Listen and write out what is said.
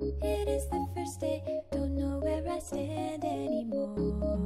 It is the first day, don't know where I stand anymore.